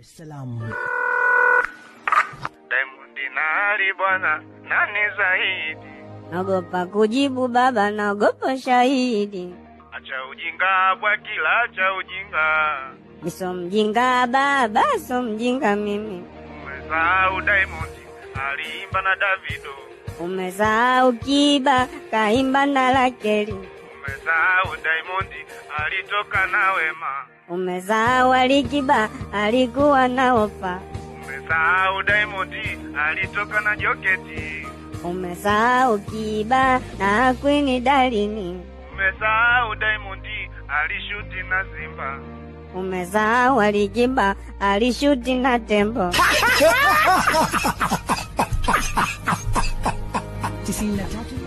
es Salaam. Diamond nali bwana, nani zaidi? Nagopa kujibu baba, naogopa shahidi. Acha ujinga bwa kila acha ujinga. Miso mjinga baba, so mjinga mimi. Umesahau Diamond aliimba na Davido. Umesahau kiba, kaimba na Lakeli. Umesahau Diamond alitoka na Wema. umezao Alikiba, alikuwa na ofa. umezao Diamond alitoka na Joketi. umezao kiba na Queen Dalini. umezao Diamond alishuti na Simba. umezao Alikiba, alishuti na Tembo. 93